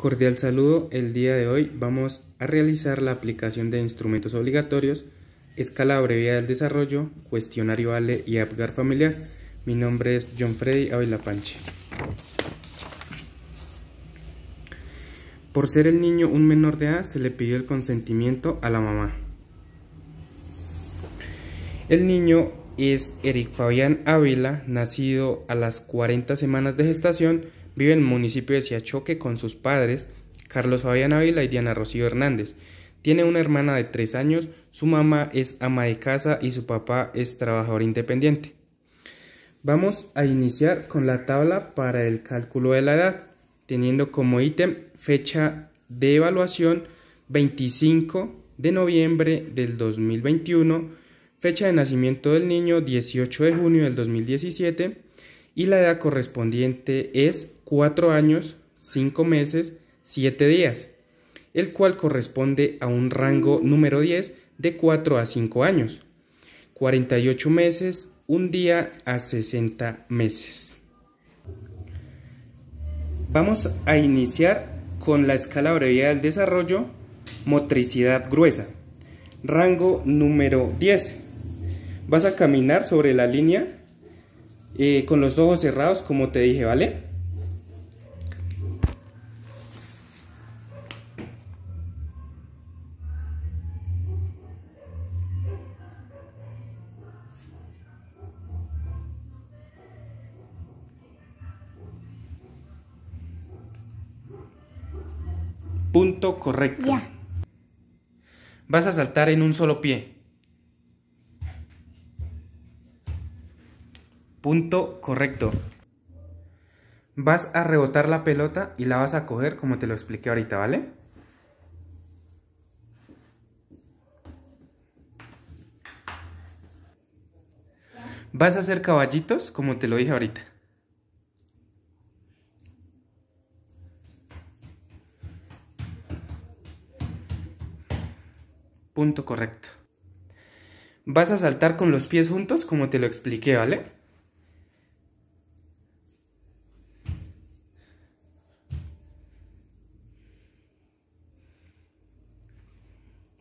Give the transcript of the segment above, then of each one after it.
Cordial saludo, el día de hoy vamos a realizar la aplicación de instrumentos obligatorios, escala abreviada del desarrollo, cuestionario ALE y APGAR familiar. Mi nombre es John Freddy Ávila Panche. Por ser el niño un menor de edad, se le pidió el consentimiento a la mamá. El niño es Eric Fabián Ávila, nacido a las 40 semanas de gestación, vive en el municipio de Siachoque con sus padres, Carlos Fabián Ávila y Diana Rocío Hernández. Tiene una hermana de 3 años, su mamá es ama de casa y su papá es trabajador independiente. Vamos a iniciar con la tabla para el cálculo de la edad, teniendo como ítem fecha de evaluación 25 de noviembre del 2021, fecha de nacimiento del niño 18 de junio del 2017 y la edad correspondiente es 4 años, 5 meses, 7 días, el cual corresponde a un rango número 10 de 4 a 5 años, 48 meses, un día a 60 meses. Vamos a iniciar con la escala abreviada del desarrollo, motricidad gruesa. Rango número 10. Vas a caminar sobre la línea eh, con los ojos cerrados, como te dije, ¿vale? Punto correcto. Vas a saltar en un solo pie. Punto correcto. Vas a rebotar la pelota y la vas a coger como te lo expliqué ahorita, ¿vale? Vas a hacer caballitos como te lo dije ahorita. Punto correcto. Vas a saltar con los pies juntos como te lo expliqué, ¿vale?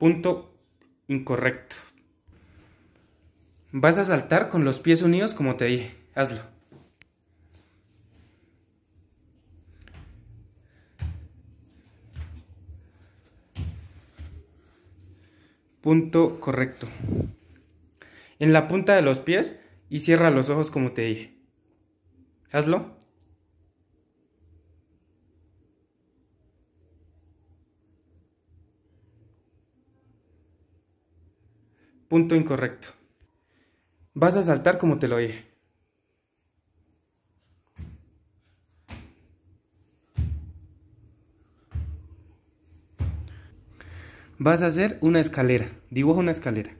Punto incorrecto. Vas a saltar con los pies unidos como te dije. Hazlo. Punto correcto. En la punta de los pies y cierra los ojos como te dije. Hazlo. Punto incorrecto. Vas a saltar como te lo dije. Vas a hacer una escalera. Dibuja una escalera.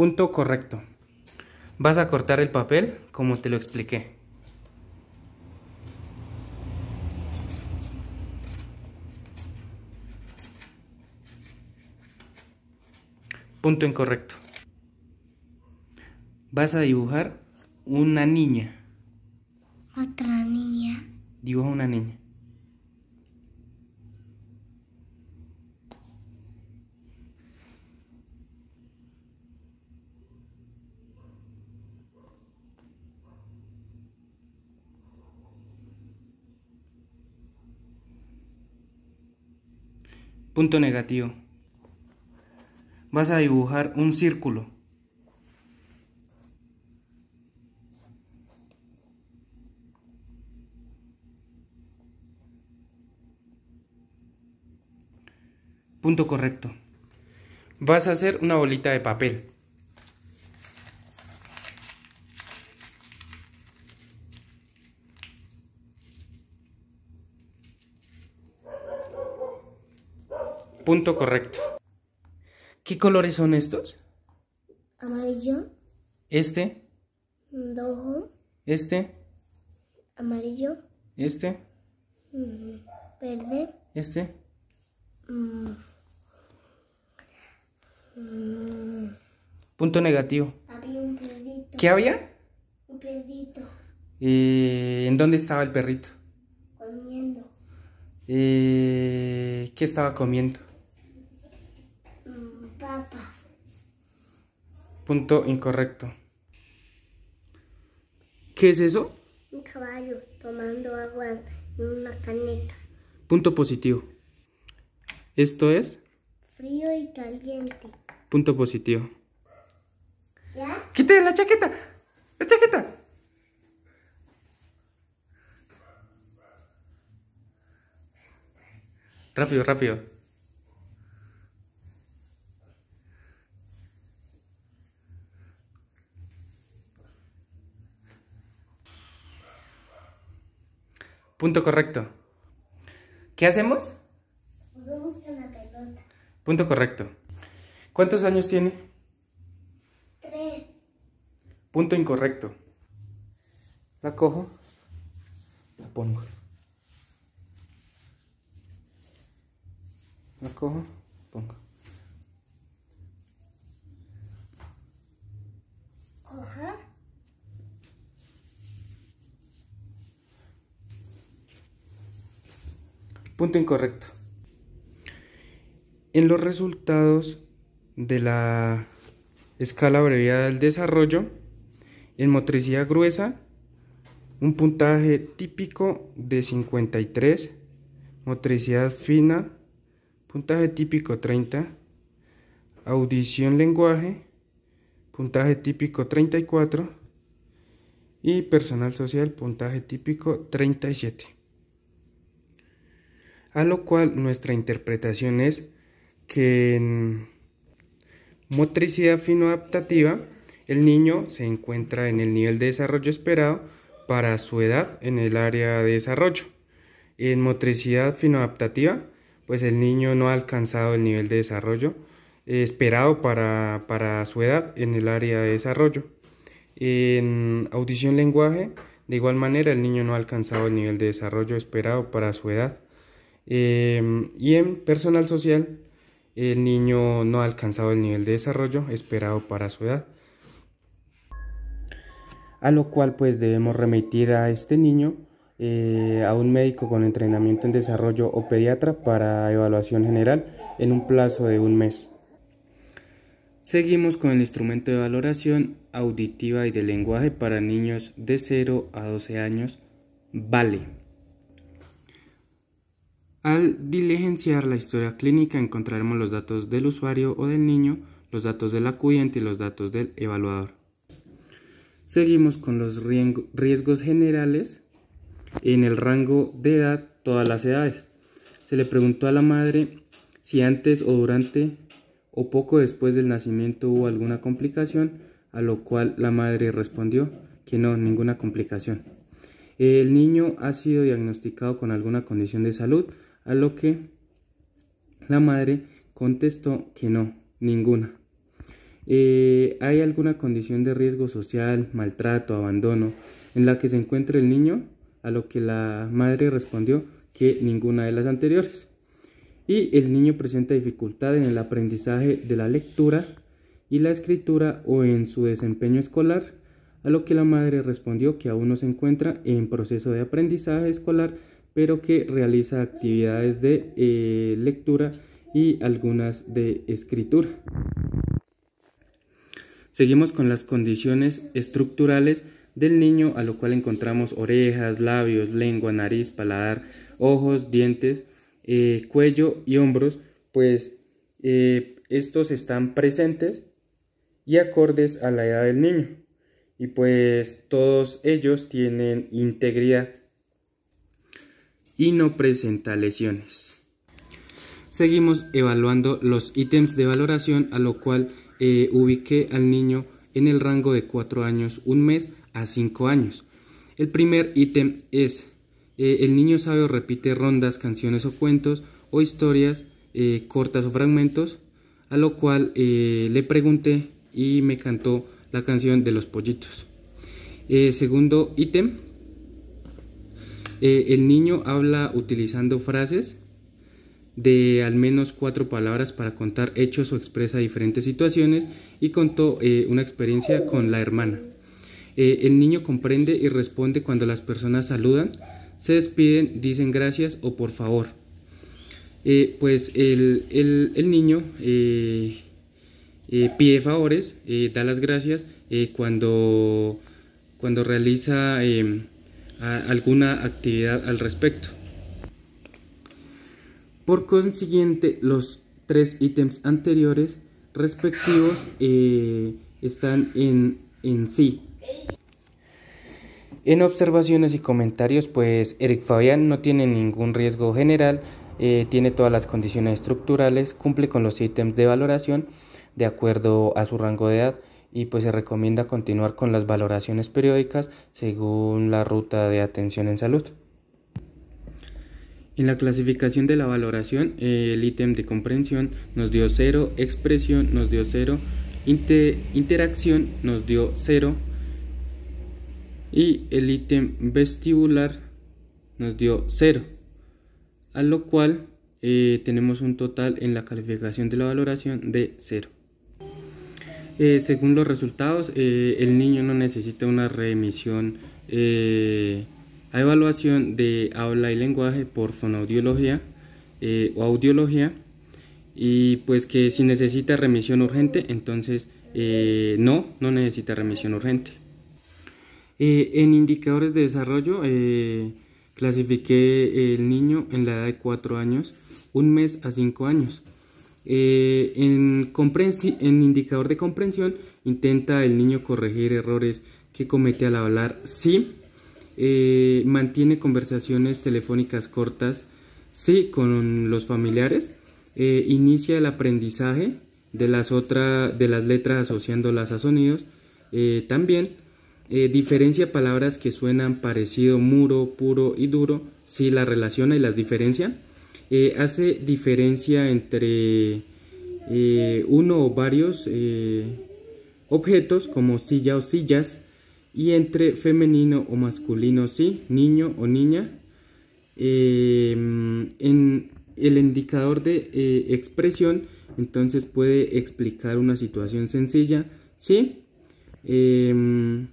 Punto correcto. Vas a cortar el papel como te lo expliqué. Punto incorrecto. Vas a dibujar una niña. Otra niña. Dibuja una niña. Punto negativo. Vas a dibujar un círculo. Punto correcto. Vas a hacer una bolita de papel. Punto correcto. ¿Qué colores son estos? Amarillo, Este, rojo, este, amarillo, este, mm, verde, este. mm, mm, Punto negativo. había un perrito, ¿Qué había? un perrito Eh, ¿En dónde estaba el perrito? comiendo Eh, ¿Qué estaba comiendo? Punto incorrecto. ¿Qué es eso? un caballo tomando agua en una caneca, Punto positivo. Esto es frío y caliente. punto positivo. ¿Ya? ¡Quítate la chaqueta! ¡La chaqueta! Rápido, rápido. Punto correcto. ¿Qué hacemos? Jugamos con la pelota. Punto correcto. ¿Cuántos años tiene? Tres. Punto incorrecto. La cojo. La pongo. La cojo. Pongo. Punto incorrecto. En los resultados de la escala abreviada del desarrollo, en motricidad gruesa, un puntaje típico de 53, motricidad fina, puntaje típico 30, audición lenguaje, puntaje típico 34 y personal social, puntaje típico 37 a lo cual nuestra interpretación es que en motricidad finoadaptativa el niño se encuentra en el nivel de desarrollo esperado para su edad en el área de desarrollo. En motricidad finoadaptativa, pues el niño no ha alcanzado el nivel de desarrollo esperado para, para su edad en el área de desarrollo. En audición lenguaje, de igual manera, el niño no ha alcanzado el nivel de desarrollo esperado para su edad. Eh, y en personal social, el niño no ha alcanzado el nivel de desarrollo esperado para su edad. A lo cual pues debemos remitir a este niño eh, a un médico con entrenamiento en desarrollo o pediatra para evaluación general en un plazo de un mes. Seguimos con el instrumento de valoración auditiva y de lenguaje para niños de 0 a 12 años, VALE. Al diligenciar la historia clínica encontraremos los datos del usuario o del niño, los datos del acudiente y los datos del evaluador. Seguimos con los riesgos generales en el rango de edad, todas las edades. Se le preguntó a la madre si antes o durante o poco después del nacimiento hubo alguna complicación, a lo cual la madre respondió que no, ninguna complicación. El niño ha sido diagnosticado con alguna condición de salud, a lo que la madre contestó que no, ninguna. Eh, ¿Hay alguna condición de riesgo social, maltrato, abandono en la que se encuentre el niño? A lo que la madre respondió que ninguna de las anteriores. Y el niño presenta dificultad en el aprendizaje de la lectura y la escritura o en su desempeño escolar, a lo que la madre respondió que aún no se encuentra en proceso de aprendizaje escolar, pero que realiza actividades de eh, lectura y algunas de escritura. Seguimos con las condiciones estructurales del niño, a lo cual encontramos orejas, labios, lengua, nariz, paladar, ojos, dientes, eh, cuello y hombros, pues eh, estos están presentes y acordes a la edad del niño. Y pues todos ellos tienen integridad y no presenta lesiones. Seguimos evaluando los ítems de valoración, a lo cual eh, ubiqué al niño en el rango de 4 años, un mes a 5 años. El primer ítem es eh, el niño sabe o repite rondas, canciones o cuentos o historias eh, cortas o fragmentos, a lo cual le pregunté y me cantó la canción de los pollitos. segundo ítem, el niño habla utilizando frases de al menos cuatro palabras para contar hechos o expresa diferentes situaciones y contó eh, una experiencia con la hermana. Eh, el niño comprende y responde cuando las personas saludan, se despiden, dicen gracias o por favor. Eh, pues el, el niño pide favores, da las gracias cuando, cuando realiza alguna actividad al respecto. Por consiguiente, los tres ítems anteriores respectivos eh, están en, sí. En observaciones y comentarios, pues Eric Fabián no tiene ningún riesgo general, eh, tiene todas las condiciones estructurales, cumple con los ítems de valoración de acuerdo a su rango de edad y pues se recomienda continuar con las valoraciones periódicas según la ruta de atención en salud. En la clasificación de la valoración, el ítem de comprensión nos dio 0, expresión nos dio 0, interacción nos dio 0 y el ítem vestibular nos dio 0, a lo cual eh, tenemos un total en la calificación de la valoración de 0. Eh, según los resultados, el niño no necesita una remisión a evaluación de habla y lenguaje por fonoaudiología eh, o audiología y pues que si necesita remisión urgente, entonces eh, no, no necesita remisión urgente. Eh, en indicadores de desarrollo clasifiqué el niño en la edad de 4 años, un mes a 5 años. En, en indicador de comprensión intenta el niño corregir errores que comete al hablar sí. Eh, mantiene conversaciones telefónicas cortas, sí, con los familiares, eh, inicia el aprendizaje de las, otra, de las letras asociándolas a sonidos, eh, también diferencia palabras que suenan parecido, muro, puro y duro, sí la relaciona y las diferencia, hace diferencia entre uno o varios objetos como silla o sillas, y entre femenino o masculino, sí, niño o niña. Em, en el indicador de eh, expresión, entonces puede explicar una situación sencilla, sí. Em,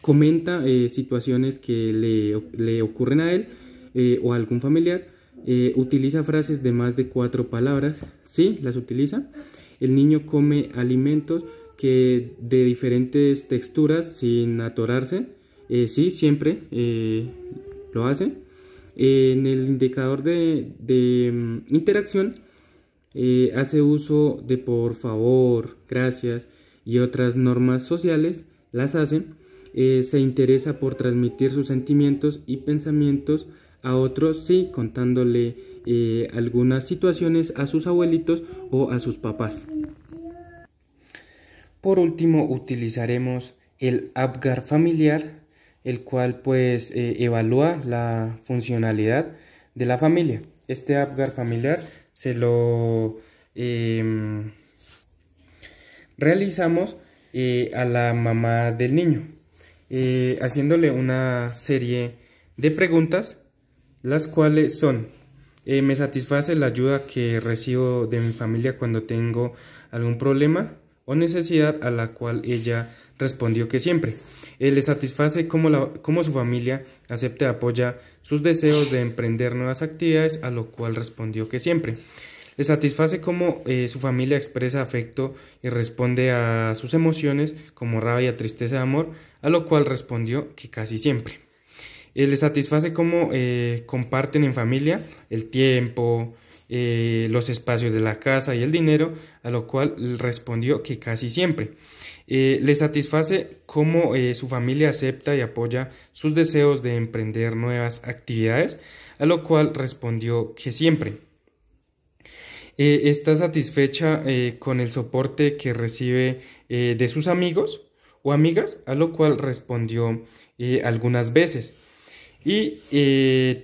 comenta eh, situaciones que le, le, ocurren a él eh, o a algún familiar. Utiliza frases de más de cuatro palabras, sí, las utiliza. El niño come alimentos que de diferentes texturas sin atorarse. Eh, sí, siempre eh, lo hace. en el indicador de, mm, interacción eh, hace uso de por favor, gracias y otras normas sociales, las hace. se interesa por transmitir sus sentimientos y pensamientos a otros, sí, contándole algunas situaciones a sus abuelitos o a sus papás. Por último, utilizaremos el APGAR familiar, el cual pues eh, evalúa la funcionalidad de la familia. Este APGAR familiar se lo em, realizamos eh, a la mamá del niño, eh, haciéndole una serie de preguntas, las cuales son, me satisface la ayuda que recibo de mi familia cuando tengo algún problema, o necesidad a la cual ella respondió que siempre. Él le satisface cómo, la, su familia acepta y apoya sus deseos de emprender nuevas actividades, a lo cual respondió que siempre. Le satisface cómo eh, su familia expresa afecto y responde a sus emociones como rabia, tristeza, amor, a lo cual respondió que casi siempre. Le satisface cómo eh, comparten en familia el tiempo, eh, los espacios de la casa y el dinero, a lo cual respondió que casi siempre. Eh, le satisface cómo eh, su familia acepta y apoya sus deseos de emprender nuevas actividades, a lo cual respondió que siempre. está satisfecha con el soporte que recibe de sus amigos o amigas, a lo cual respondió algunas veces. ¿Y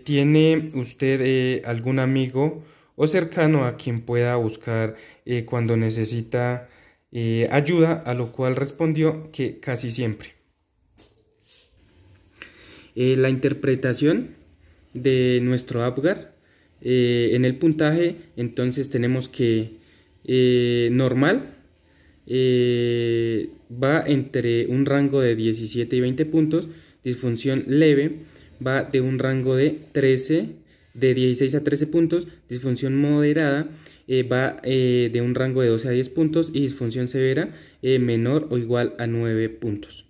tiene usted algún amigo o cercano a quien pueda buscar eh, cuando necesita eh, ayuda, a lo cual respondió que casi siempre. Eh, la interpretación de nuestro Apgar en el puntaje, entonces tenemos que normal va entre un rango de 17 y 20 puntos, disfunción leve va de un rango de 13 de 16 a 13 puntos, disfunción moderada eh, va eh, de un rango de 12 a 10 puntos y disfunción severa eh, menor o igual a 9 puntos.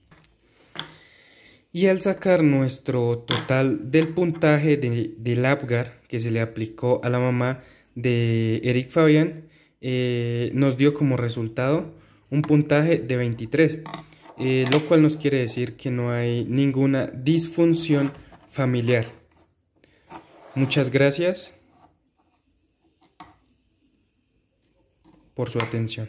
Y al sacar nuestro total del puntaje de, del APGAR que se le aplicó a la mamá de Eric Fabian, nos dio como resultado un puntaje de 23, lo cual nos quiere decir que no hay ninguna disfunción familiar. Muchas gracias por su atención.